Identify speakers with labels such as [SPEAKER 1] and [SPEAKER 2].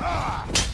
[SPEAKER 1] Ah!